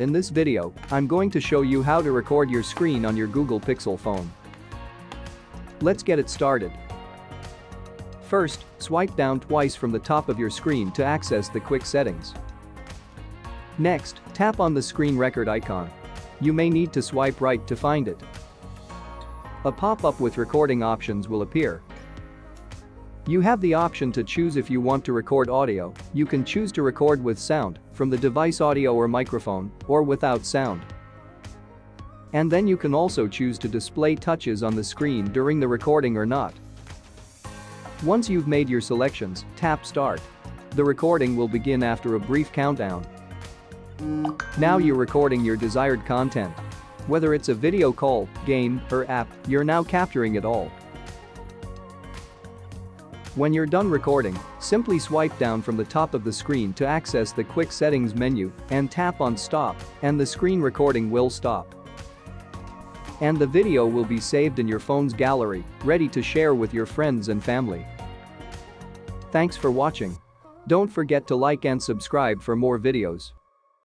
In this video, I'm going to show you how to record your screen on your Google Pixel phone. Let's get it started. First, swipe down twice from the top of your screen to access the quick settings. Next, tap on the screen record icon. You may need to swipe right to find it. A pop-up with recording options will appear. You have the option to choose if you want to record audio, you can choose to record with sound, from the device audio or microphone, or without sound. And then you can also choose to display touches on the screen during the recording or not. Once you've made your selections, tap start. The recording will begin after a brief countdown. Now you're recording your desired content. Whether it's a video call, game, or app, you're now capturing it all. When you're done recording, simply swipe down from the top of the screen to access the quick settings menu and tap on stop and the screen recording will stop. And the video will be saved in your phone's gallery, ready to share with your friends and family. Thanks for watching. Don't forget to like and subscribe for more videos.